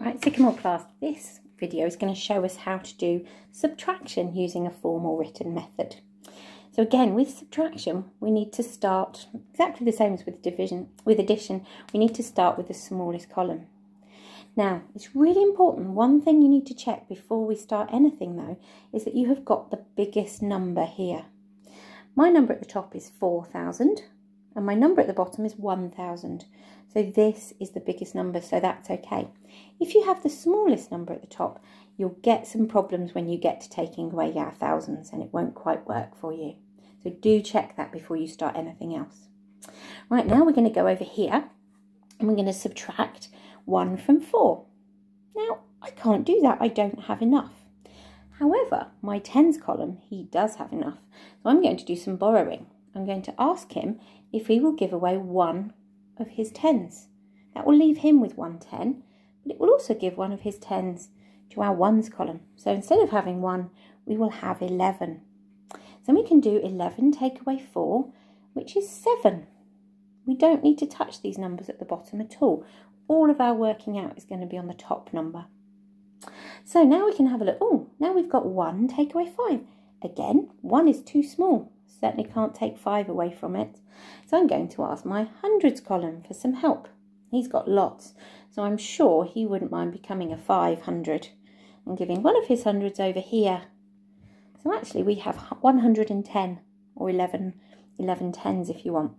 Right, Sycamore class, this video is going to show us how to do subtraction using a formal written method. So again, with subtraction, we need to start exactly the same as with division. With addition, we need to start with the smallest column. Now, it's really important. One thing you need to check before we start anything though, is that you have got the biggest number here. My number at the top is 4,000 and my number at the bottom is 1,000. So this is the biggest number, so that's okay. If you have the smallest number at the top, you'll get some problems when you get to taking away our thousands and it won't quite work for you. So do check that before you start anything else. Right, now we're going to go over here and we're going to subtract 1 from 4. Now, I can't do that. I don't have enough. However, my tens column, he does have enough. So I'm going to do some borrowing. I'm going to ask him if he will give away one of his tens. That will leave him with one ten, but it will also give one of his tens to our ones column. So instead of having one, we will have 11. So we can do 11 take away 4, which is 7. We don't need to touch these numbers at the bottom at all. All of our working out is going to be on the top number. So now we can have a look. Oh, now we've got 1 take away 5. Again, 1 is too small. Certainly can't take 5 away from it. So I'm going to ask my hundreds column for some help. He's got lots, so I'm sure he wouldn't mind becoming a 500 and giving one of his hundreds over here. So actually we have 110 or 11, 11 tens if you want.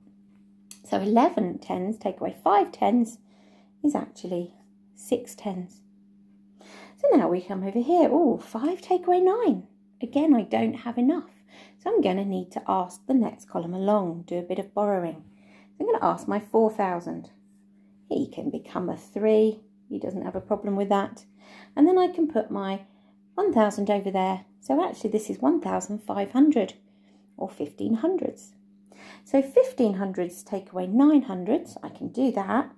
So 11 tens take away 5 tens is actually 6 tens. So now we come over here. Oh, 5 take away 9. Again, I don't have enough. So I'm going to need to ask the next column along, do a bit of borrowing. I'm going to ask my 4,000. He can become a 3. He doesn't have a problem with that. And then I can put my 1,000 over there. So actually this is 1,500 or 1500s. So 1500s take away 900s. I can do that.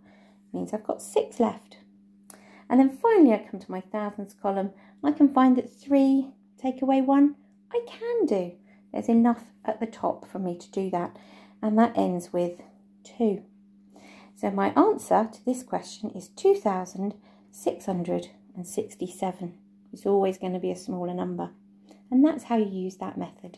Means I've got 6 left. And then finally I come to my thousands column. I can find that 3 take away 1 I can do. There's enough at the top for me to do that. And that ends with 2. So my answer to this question is 2,667. It's always going to be a smaller number. And that's how you use that method.